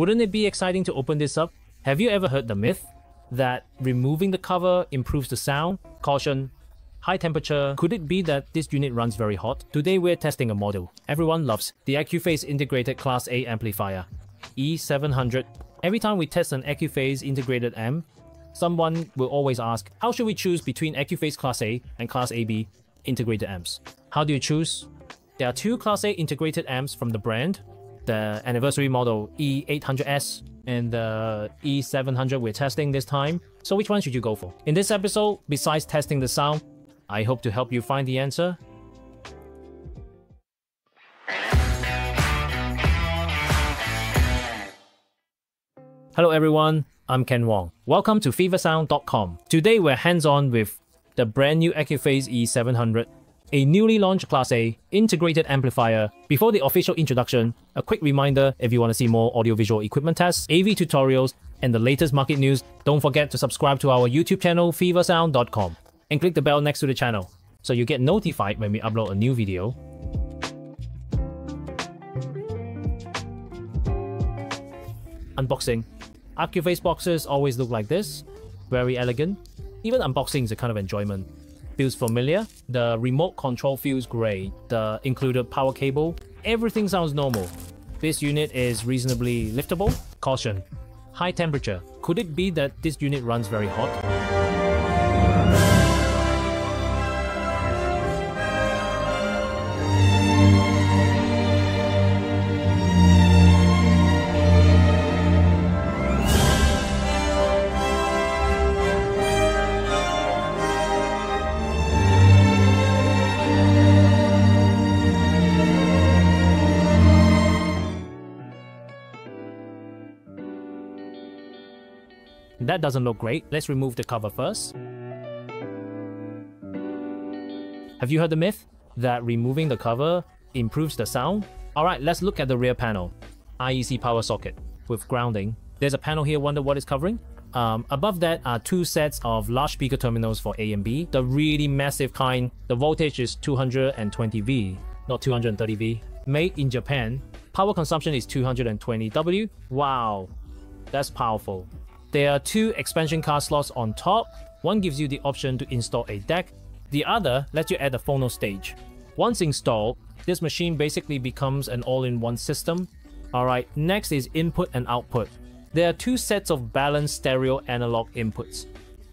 Wouldn't it be exciting to open this up? Have you ever heard the myth that removing the cover improves the sound? Caution, high temperature. Could it be that this unit runs very hot? Today we're testing a model everyone loves, the Accuphase integrated Class A amplifier, E700. Every time we test an Accuphase integrated amp, someone will always ask, how should we choose between Accuphase Class A and Class AB integrated amps? How do you choose? There are two Class A integrated amps from the brand, the anniversary model E800S and the E700 we're testing this time. So which one should you go for? In this episode, besides testing the sound, I hope to help you find the answer. Hello everyone, I'm Ken Wong. Welcome to feversound.com. Today we're hands-on with the brand new Accuphase E700 a newly launched Class A integrated amplifier. Before the official introduction, a quick reminder if you want to see more audiovisual equipment tests, AV tutorials, and the latest market news, don't forget to subscribe to our YouTube channel feversound.com and click the bell next to the channel so you get notified when we upload a new video. Unboxing. Accuphase boxes always look like this, very elegant. Even unboxing is a kind of enjoyment feels familiar. The remote control feels great. The included power cable, everything sounds normal. This unit is reasonably liftable. Caution, high temperature. Could it be that this unit runs very hot? That doesn't look great. Let's remove the cover first. Have you heard the myth that removing the cover improves the sound? Alright, let's look at the rear panel. IEC power socket with grounding. There's a panel here, wonder what it's covering? Um, above that are two sets of large speaker terminals for A and B. The really massive kind, the voltage is 220V, not 230V. Made in Japan. Power consumption is 220W. Wow, that's powerful. There are two expansion card slots on top. One gives you the option to install a deck, The other lets you add a phono stage. Once installed, this machine basically becomes an all-in-one system. Alright, next is input and output. There are two sets of balanced stereo analog inputs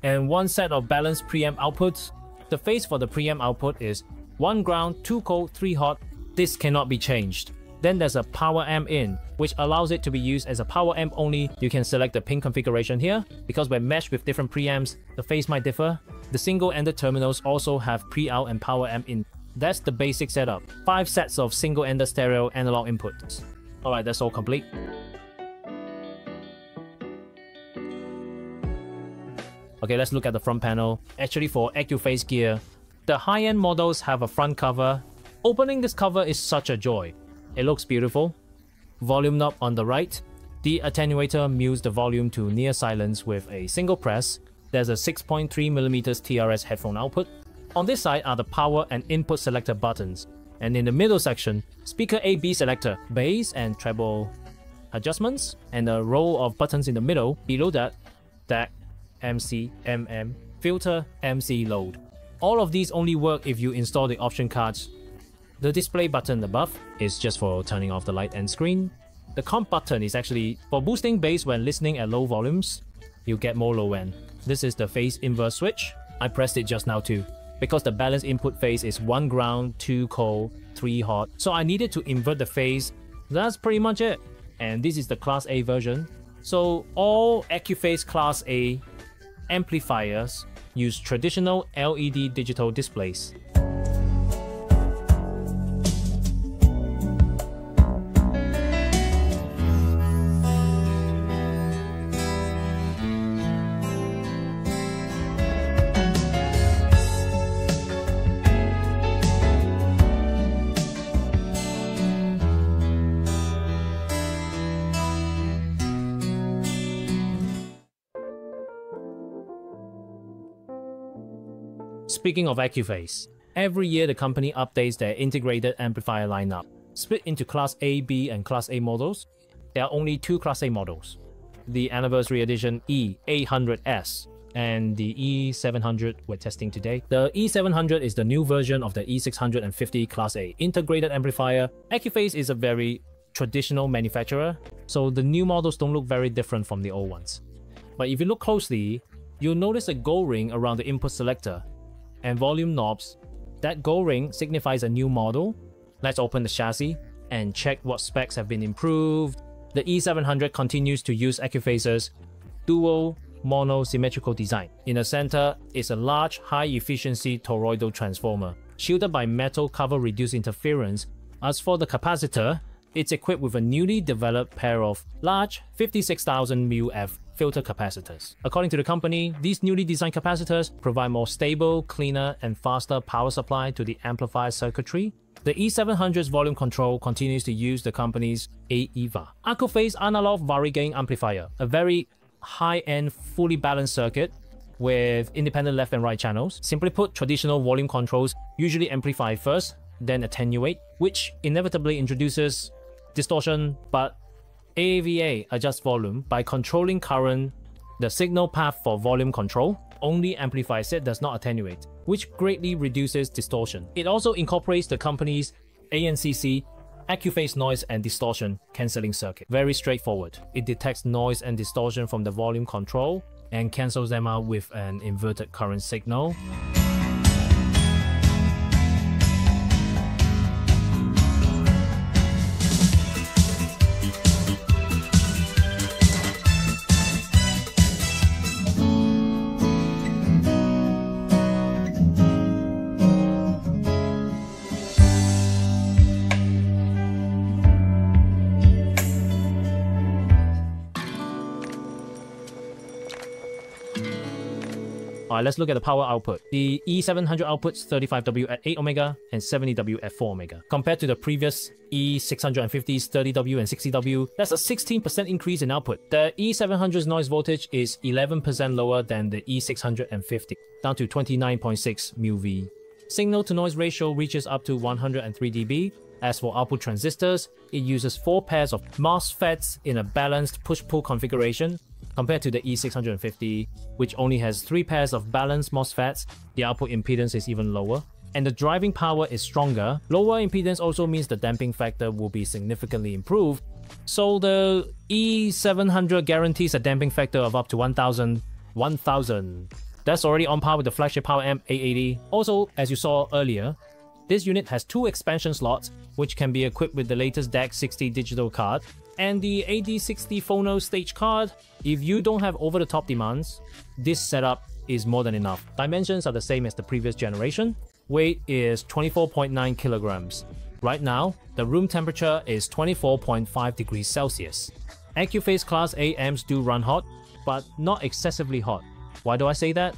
and one set of balanced preamp outputs. The phase for the preamp output is 1 ground, 2 cold, 3 hot. This cannot be changed. Then there's a power amp in, which allows it to be used as a power amp only. You can select the pin configuration here. Because when meshed with different preamps, the phase might differ. The single-ended terminals also have pre-out and power amp in. That's the basic setup. 5 sets of single-ended stereo analog inputs. Alright, that's all complete. Okay, let's look at the front panel. Actually for Accuphase gear, the high-end models have a front cover. Opening this cover is such a joy. It looks beautiful. Volume knob on the right. The attenuator mutes the volume to near silence with a single press. There's a 6.3mm TRS headphone output. On this side are the power and input selector buttons. And in the middle section, speaker A-B selector, bass and treble adjustments, and a row of buttons in the middle. Below that, DAC, MC, MM, filter, MC load. All of these only work if you install the option cards the display button above is just for turning off the light and screen. The comp button is actually for boosting bass when listening at low volumes. You get more low end. This is the phase inverse switch. I pressed it just now too. Because the balance input phase is 1 ground, 2 cold, 3 hot. So I needed to invert the phase. That's pretty much it. And this is the Class A version. So all Accuphase Class A amplifiers use traditional LED digital displays. Speaking of Accuphase, every year the company updates their integrated amplifier lineup, split into Class A, B, and Class A models. there are only two Class A models the Anniversary Edition E800S and the E700 we're testing today. The E700 is the new version of the E650 Class A integrated amplifier. Accuphase is a very traditional manufacturer, so the new models don't look very different from the old ones. But if you look closely, you'll notice a gold ring around the input selector and volume knobs. That gold ring signifies a new model. Let's open the chassis and check what specs have been improved. The E700 continues to use Accuphase's dual mono symmetrical design. In the center is a large high-efficiency toroidal transformer, shielded by metal cover reduced interference. As for the capacitor, it's equipped with a newly developed pair of large 56,000 μF filter capacitors. According to the company, these newly designed capacitors provide more stable, cleaner, and faster power supply to the amplifier circuitry. The E700's volume control continues to use the company's AAVA. Accuphase analog varigain amplifier, a very high-end, fully balanced circuit with independent left and right channels. Simply put, traditional volume controls usually amplify first, then attenuate, which inevitably introduces distortion, but AAVA adjusts volume by controlling current. The signal path for volume control only amplifies it, does not attenuate, which greatly reduces distortion. It also incorporates the company's ANCC Accuphase noise and distortion cancelling circuit. Very straightforward. It detects noise and distortion from the volume control and cancels them out with an inverted current signal. Let's look at the power output. The E700 outputs 35W at 8 ohmega and 70W at 4 ohmega. Compared to the previous E650's 30W and 60W, that's a 16% increase in output. The E700's noise voltage is 11% lower than the E650, down to 29.6 μV. Signal to noise ratio reaches up to 103 dB. As for output transistors, it uses four pairs of MOSFETs in a balanced push-pull configuration Compared to the E650, which only has three pairs of balanced MOSFETs, the output impedance is even lower. And the driving power is stronger. Lower impedance also means the damping factor will be significantly improved. So the E700 guarantees a damping factor of up to 1000. 1000. That's already on par with the flagship Power Amp A80. Also, as you saw earlier, this unit has two expansion slots, which can be equipped with the latest DAC 60 digital card, and the AD60 Phono stage card. If you don't have over-the-top demands, this setup is more than enough. Dimensions are the same as the previous generation. Weight is 24.9 kilograms. Right now, the room temperature is 24.5 degrees Celsius. Accuphase Class A amps do run hot, but not excessively hot. Why do I say that?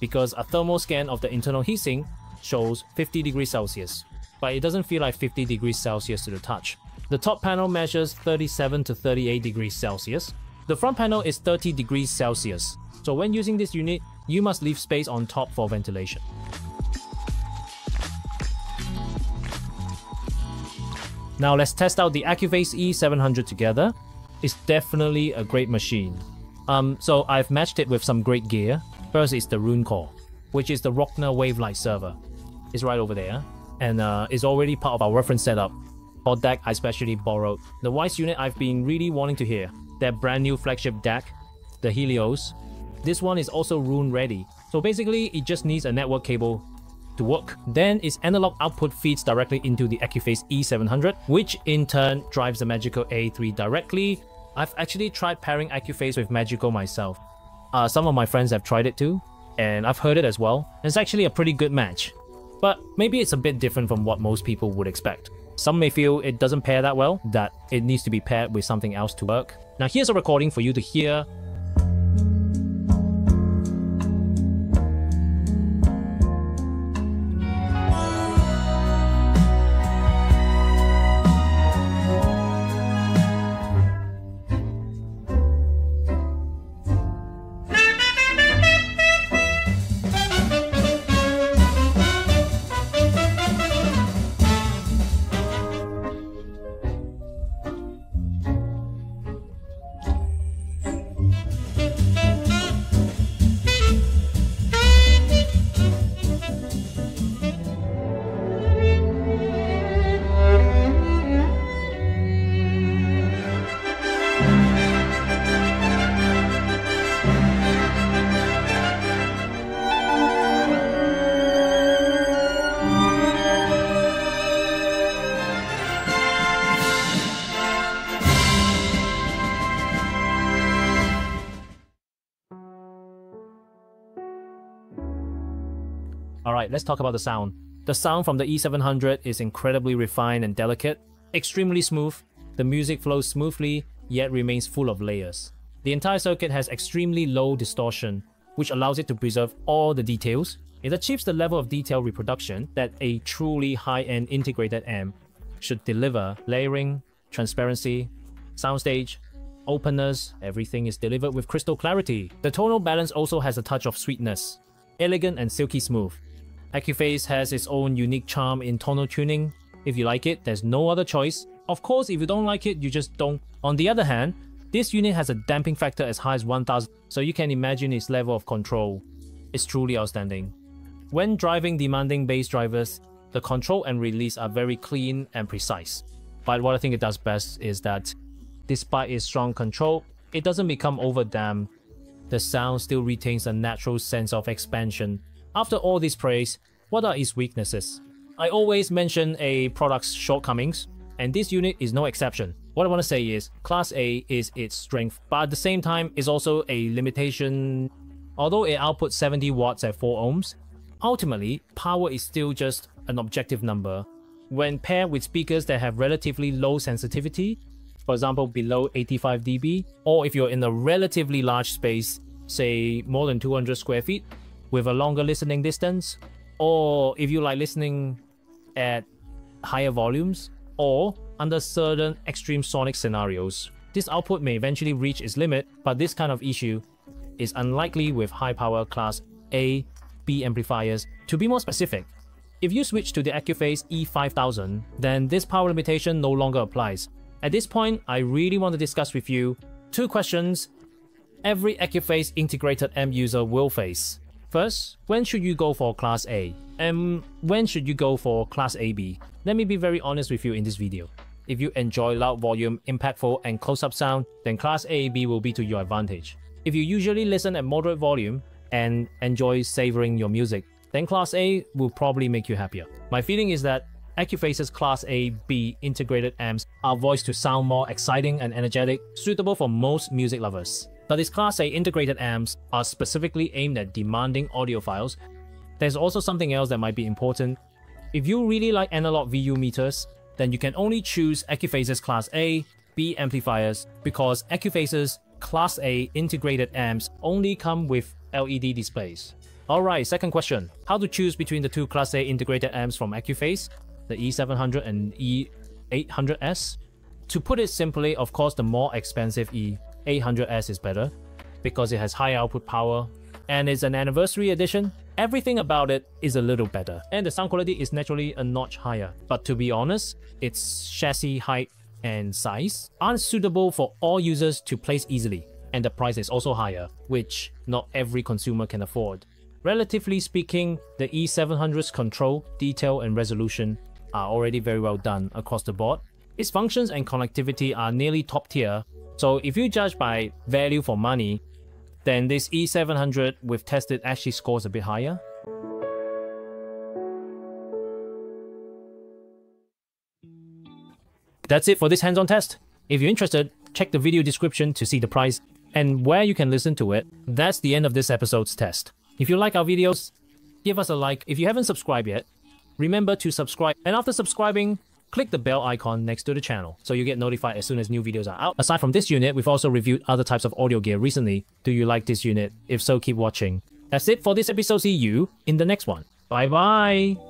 Because a thermal scan of the internal heatsink shows 50 degrees Celsius, but it doesn't feel like 50 degrees Celsius to the touch. The top panel measures 37 to 38 degrees Celsius. The front panel is 30 degrees Celsius, so when using this unit, you must leave space on top for ventilation. Now let's test out the Accuphase E700 together. It's definitely a great machine. Um, so I've matched it with some great gear. First is the Roon Core, which is the Rockna Wavelight server. It's right over there, and uh, is already part of our reference setup or DAC I specially borrowed. The Weiss unit I've been really wanting to hear. Their brand new flagship DAC, the Helios. This one is also Roon ready. So basically it just needs a network cable to work. Then its analog output feeds directly into the Accuphase E700, which in turn drives the Magico A3 directly. I've actually tried pairing Accuphase with Magico myself. Uh, some of my friends have tried it too, and I've heard it as well. It's actually a pretty good match. But maybe it's a bit different from what most people would expect. Some may feel it doesn't pair that well, that it needs to be paired with something else to work. Now here's a recording for you to hear Alright, let's talk about the sound. The sound from the E700 is incredibly refined and delicate, extremely smooth. The music flows smoothly, yet remains full of layers. The entire circuit has extremely low distortion, which allows it to preserve all the details. It achieves the level of detail reproduction that a truly high-end integrated amp should deliver. Layering, transparency, soundstage, openness, everything is delivered with crystal clarity. The tonal balance also has a touch of sweetness, elegant and silky smooth. Accuphase has its own unique charm in tonal tuning. If you like it, there's no other choice. Of course, if you don't like it, you just don't. On the other hand, this unit has a damping factor as high as 1000, so you can imagine its level of control. It's truly outstanding. When driving demanding bass drivers, the control and release are very clean and precise. But what I think it does best is that, despite its strong control, it doesn't become overdamped. The sound still retains a natural sense of expansion. After all this praise, what are its weaknesses? I always mention a product's shortcomings, and this unit is no exception. What I want to say is, Class A is its strength, but at the same time is also a limitation. Although it outputs 70 watts at 4 ohms, ultimately, power is still just an objective number. When paired with speakers that have relatively low sensitivity, for example below 85 dB, or if you're in a relatively large space, say more than 200 square feet, with a longer listening distance, or if you like listening at higher volumes, or under certain extreme sonic scenarios. This output may eventually reach its limit, but this kind of issue is unlikely with high power class A, B amplifiers. To be more specific, if you switch to the Accuphase E5000, then this power limitation no longer applies. At this point, I really want to discuss with you two questions every Accuphase integrated amp user will face. First, when should you go for Class A? And when should you go for Class AB? Let me be very honest with you in this video. If you enjoy loud volume, impactful, and close-up sound, then Class AB will be to your advantage. If you usually listen at moderate volume and enjoy savoring your music, then Class A will probably make you happier. My feeling is that Accuphase's Class A, B integrated amps are voiced to sound more exciting and energetic, suitable for most music lovers. But these Class A integrated amps are specifically aimed at demanding audiophiles. There's also something else that might be important. If you really like analog VU meters, then you can only choose Accuphase's Class A, B amplifiers because Accuphase's Class A integrated amps only come with LED displays. Alright, second question. How to choose between the two Class A integrated amps from Accuphase, the E700 and E800S? To put it simply, of course the more expensive E800S is better, because it has high output power, and it's an anniversary edition, everything about it is a little better, and the sound quality is naturally a notch higher. But to be honest, its chassis height and size aren't suitable for all users to place easily, and the price is also higher, which not every consumer can afford. Relatively speaking, the E700's control, detail and resolution are already very well done across the board. Its functions and connectivity are nearly top tier, so if you judge by value for money, then this E700 we've tested actually scores a bit higher. That's it for this hands-on test. If you're interested, check the video description to see the price and where you can listen to it. That's the end of this episode's test. If you like our videos, give us a like. If you haven't subscribed yet, remember to subscribe. And after subscribing, click the bell icon next to the channel so you get notified as soon as new videos are out. Aside from this unit, we've also reviewed other types of audio gear recently. Do you like this unit? If so, keep watching. That's it for this episode. See you in the next one. Bye bye.